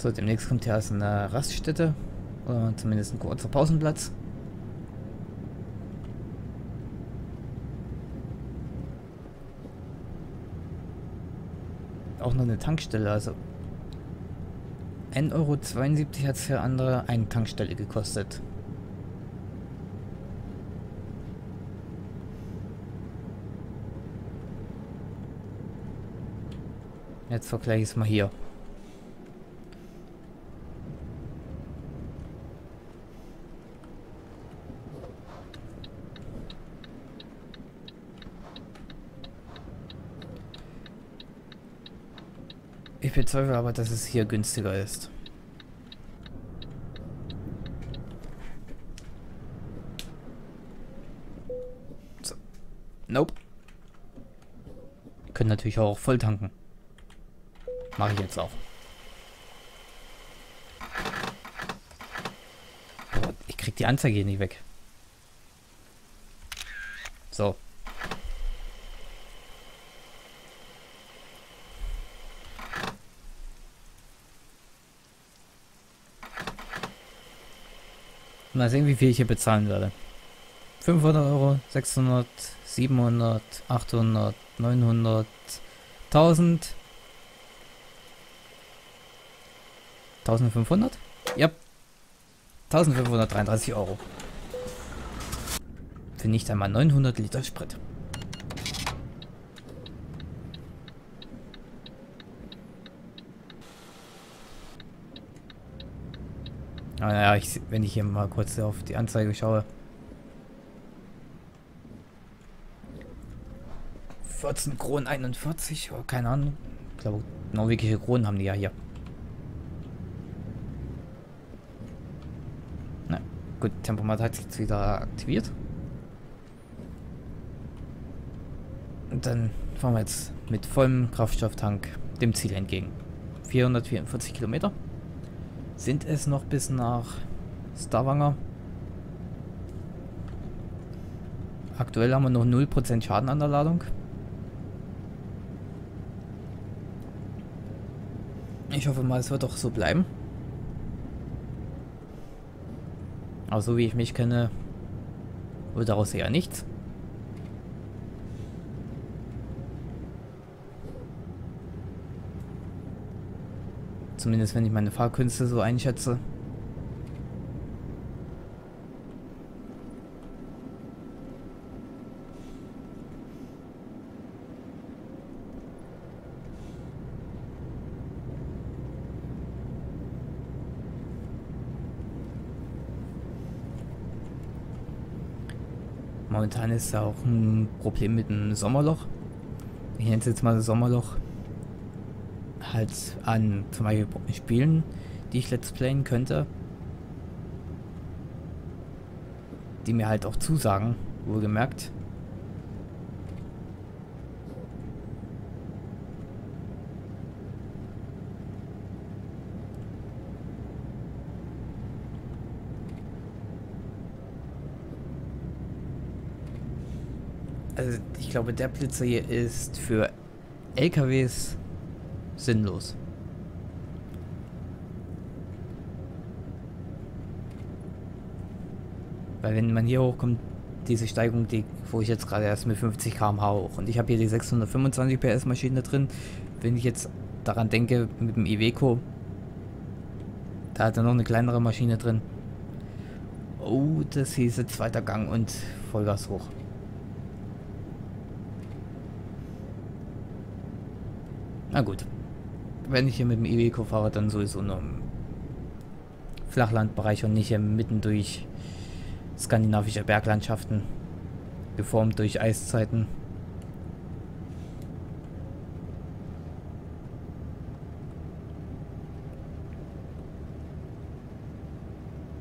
So, demnächst kommt hier also eine Raststätte. Oder zumindest ein kurzer Pausenplatz. Auch noch eine Tankstelle, also 1,72 Euro hat es für andere eine Tankstelle gekostet. Jetzt vergleiche ich es mal hier. Ich bezweifle aber, dass es hier günstiger ist. So. Nope. können natürlich auch voll tanken. Mache ich jetzt auch. ich krieg die Anzeige hier nicht weg. So. Mal sehen, wie viel ich hier bezahlen werde. 500 Euro, 600, 700, 800, 900, 1000, 1500? Ja. 1533 Euro. Für nicht einmal 900 Liter Sprit. Naja, ich, wenn ich hier mal kurz auf die Anzeige schaue. 14 Kronen 41, oh, keine Ahnung. Ich glaube, norwegische Kronen haben die ja hier. Gut, Tempomat hat sich jetzt wieder aktiviert. Und dann fahren wir jetzt mit vollem Kraftstofftank dem Ziel entgegen. 444 Kilometer sind es noch bis nach Stavanger. Aktuell haben wir noch 0% Schaden an der Ladung. Ich hoffe mal, es wird auch so bleiben. Aber so wie ich mich kenne, wird daraus eher nichts. Zumindest wenn ich meine Fahrkünste so einschätze. Momentan ist da auch ein Problem mit dem Sommerloch. Ich nenne es jetzt mal Sommerloch. Halt an zum Beispiel Spielen, die ich let's playen könnte. Die mir halt auch zusagen, wohlgemerkt. Also ich glaube, der Blitzer hier ist für LKWs sinnlos. Weil wenn man hier hochkommt, diese Steigung, die, wo ich jetzt gerade erst mit 50 km/h hoch und ich habe hier die 625 PS Maschine drin, wenn ich jetzt daran denke mit dem Iveco, da hat er noch eine kleinere Maschine drin. Oh, das hieße zweiter Gang und Vollgas hoch. Na gut. Wenn ich hier mit dem Iveco fahre, dann sowieso nur im Flachlandbereich und nicht hier mitten durch skandinavische Berglandschaften, geformt durch Eiszeiten.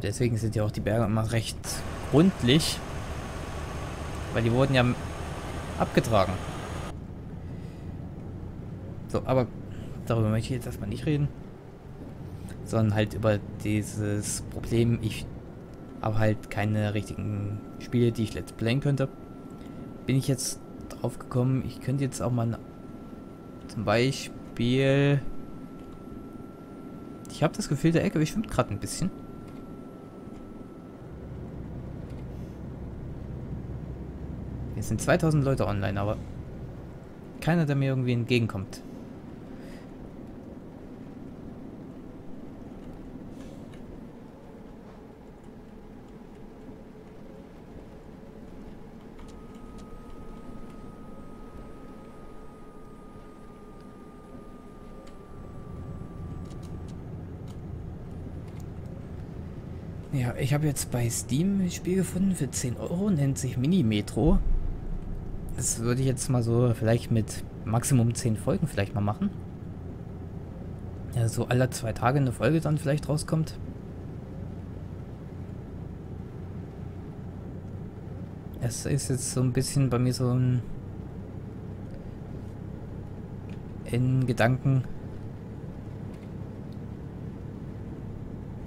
Deswegen sind ja auch die Berge immer recht rundlich, weil die wurden ja abgetragen. So, aber darüber möchte ich jetzt erstmal nicht reden. Sondern halt über dieses Problem, ich habe halt keine richtigen Spiele, die ich let's playen könnte. Bin ich jetzt drauf gekommen, ich könnte jetzt auch mal zum Beispiel Ich habe das Gefühl, der LKW schwimmt gerade ein bisschen. Jetzt sind 2000 Leute online, aber keiner, der mir irgendwie entgegenkommt. Ja, ich habe jetzt bei Steam ein Spiel gefunden für 10 Euro, nennt sich Mini Metro. Das würde ich jetzt mal so vielleicht mit Maximum 10 Folgen vielleicht mal machen. Ja, so alle zwei Tage eine Folge dann vielleicht rauskommt. Es ist jetzt so ein bisschen bei mir so ein in Gedanken,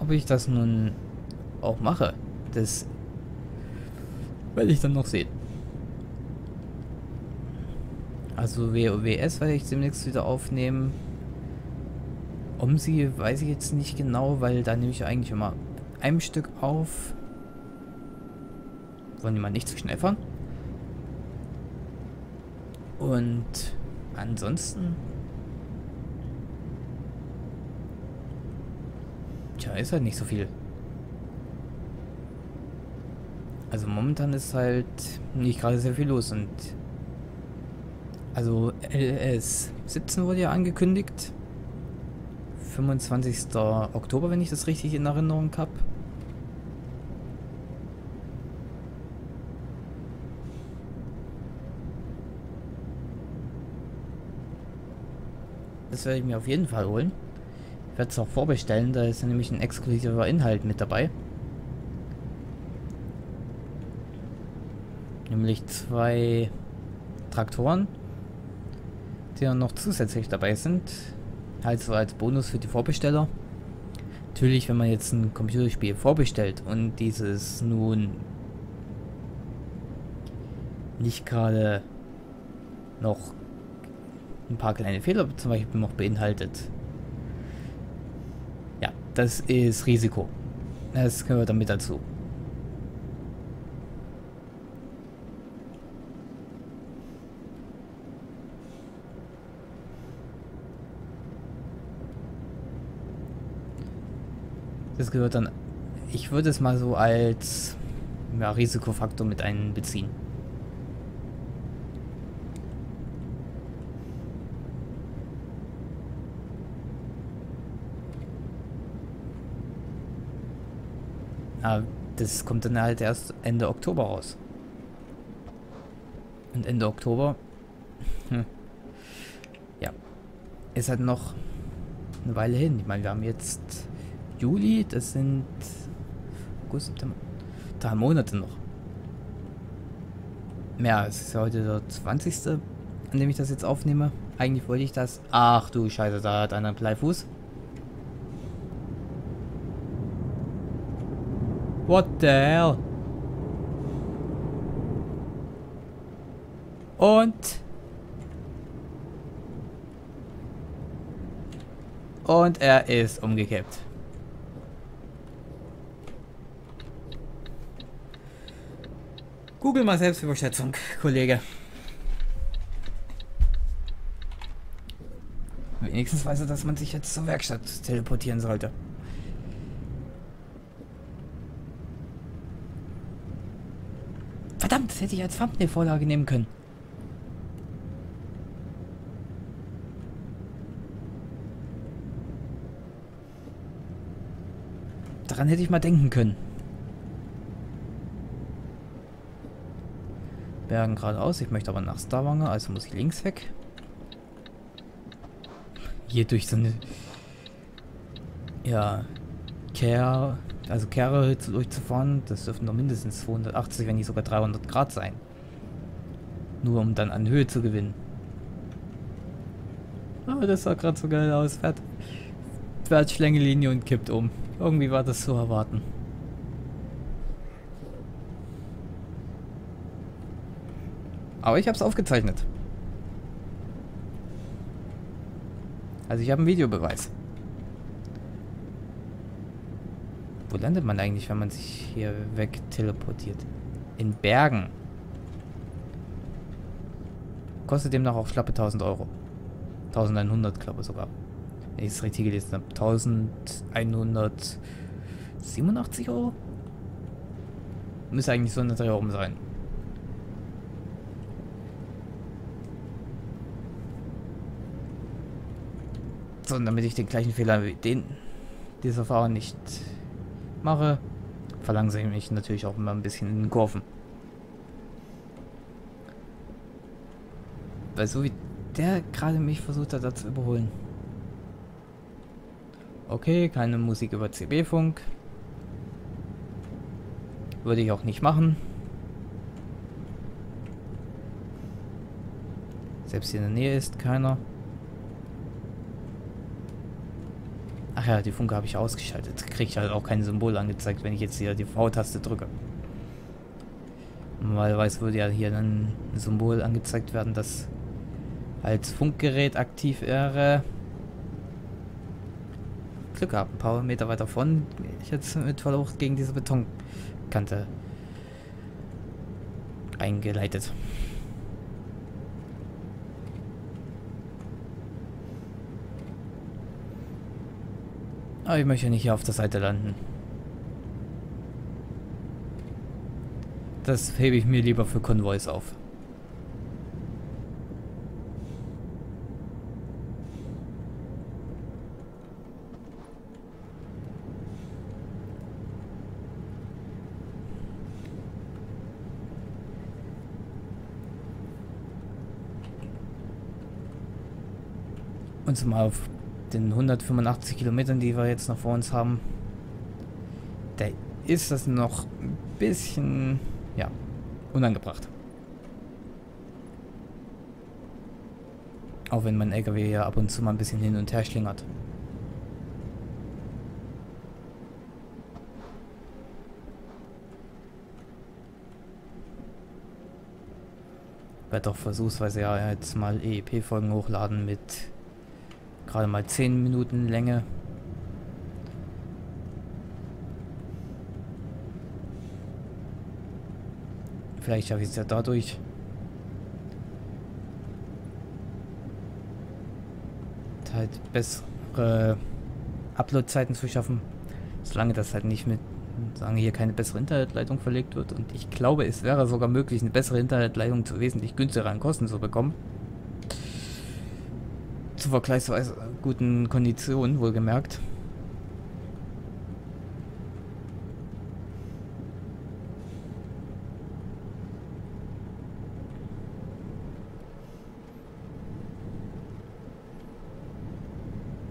ob ich das nun auch mache. Das werde ich dann noch sehen. Also WOWS werde ich demnächst wieder aufnehmen. Um sie weiß ich jetzt nicht genau, weil da nehme ich eigentlich immer einem Stück auf. Wollen die mal nicht zu schnell fahren? Und ansonsten... Tja, ist halt nicht so viel. Also momentan ist halt nicht gerade sehr viel los und also LS 17 wurde ja angekündigt. 25. Oktober, wenn ich das richtig in Erinnerung habe. Das werde ich mir auf jeden Fall holen. Ich werde es auch vorbestellen, da ist nämlich ein exklusiver Inhalt mit dabei. Nämlich zwei Traktoren, die dann noch zusätzlich dabei sind. Halt so als Bonus für die Vorbesteller. Natürlich, wenn man jetzt ein Computerspiel vorbestellt und dieses nun nicht gerade noch ein paar kleine Fehler zum Beispiel noch beinhaltet. Ja, das ist Risiko. Das gehört damit dazu. Das gehört dann, ich würde es mal so als ja, Risikofaktor mit einbeziehen. Aber das kommt dann halt erst Ende Oktober raus. Und Ende Oktober, hm, ja, ist halt noch eine Weile hin. Ich meine, wir haben jetzt Juli, das sind August, September, drei Monate noch. Ja, es ist heute der 20. an dem ich das jetzt aufnehme. Eigentlich wollte ich das. Ach du Scheiße, da hat einer Bleifuß. What the hell? Und... Und er ist umgekippt. Google mal Selbstüberschätzung, Kollege. Wenigstens weiß er, dass man sich jetzt zur Werkstatt teleportieren sollte. Verdammt, das hätte ich als Thumbnail-Vorlage nehmen können. Daran hätte ich mal denken können. Bergen geradeaus. Ich möchte aber nach Stavanger, also muss ich links weg. Hier durch so eine... Ja... Care... Also Kehre durchzufahren, das dürften doch mindestens 280, wenn nicht sogar 300 Grad sein. Nur um dann an Höhe zu gewinnen. Aber das sah gerade so geil aus. Fährt, fährt Schlängelinie und kippt um. Irgendwie war das zu erwarten. Aber ich habe es aufgezeichnet. Also ich habe einen Videobeweis. Wo landet man eigentlich, wenn man sich hier weg teleportiert? In Bergen. Kostet demnach auch schlappe 1000 Euro. 1100, glaube ich sogar. Wenn ich es richtig gelesen habe. 1187 Euro? Müsste eigentlich so eine Dreh oben sein. Und damit ich den gleichen Fehler wie den dieser Fahrer nicht mache, verlangsame ich natürlich auch immer ein bisschen in den Kurven. Weil so wie der gerade mich versucht hat, da zu überholen. Okay, keine Musik über CB-Funk. Würde ich auch nicht machen. Selbst in der Nähe ist keiner. Ach ja, die Funke habe ich ausgeschaltet. Kriege ich halt auch kein Symbol angezeigt, wenn ich jetzt hier die V-Taste drücke. Normalerweise würde ja hier ein Symbol angezeigt werden, das als Funkgerät aktiv wäre. Glück gehabt, ein paar Meter weiter von. Ich jetzt mit voller gegen diese Betonkante eingeleitet. Aber ich möchte nicht hier auf der Seite landen. Das hebe ich mir lieber für Konvois auf. Und zumal auf den 185 Kilometern, die wir jetzt noch vor uns haben, da ist das noch ein bisschen, ja, unangebracht. Auch wenn mein LKW ja ab und zu mal ein bisschen hin und her schlingert. Ich werde doch versuchsweise ja jetzt mal EEP-Folgen hochladen mit Gerade mal 10 Minuten Länge. Vielleicht schaffe ich es ja dadurch. Halt bessere Upload-Zeiten zu schaffen. Solange das halt nicht mit, sagen hier keine bessere Internetleitung verlegt wird. Und ich glaube, es wäre sogar möglich, eine bessere Internetleitung zu wesentlich günstigeren Kosten zu bekommen vergleichsweise guten Konditionen, wohlgemerkt.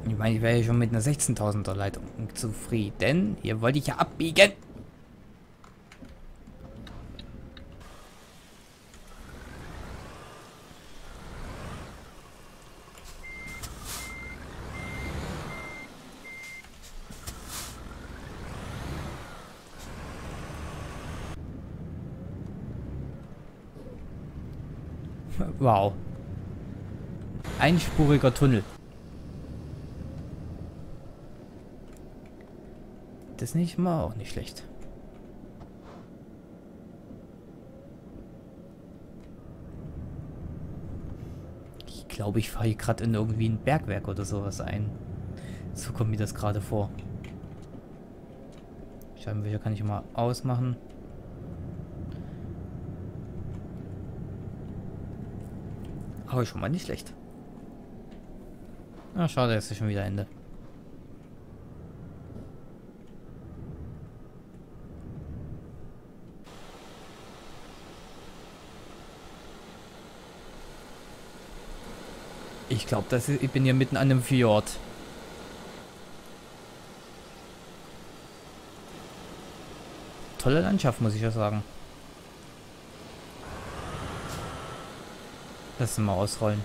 Ich meine, ich wäre ja schon mit einer 16.000er Leitung zufrieden. Hier wollte ich ja abbiegen. Wow. Einspuriger Tunnel. Das nicht mal auch nicht schlecht. Ich glaube, ich fahre hier gerade in irgendwie ein Bergwerk oder sowas ein. So kommt mir das gerade vor. Scheibenwischer kann ich mal ausmachen. Aber schon mal nicht schlecht. Ah, schade, jetzt ist schon wieder Ende. Ich glaube, ich bin hier mitten an einem Fjord. Tolle Landschaft, muss ich ja sagen. Lass mal ausrollen.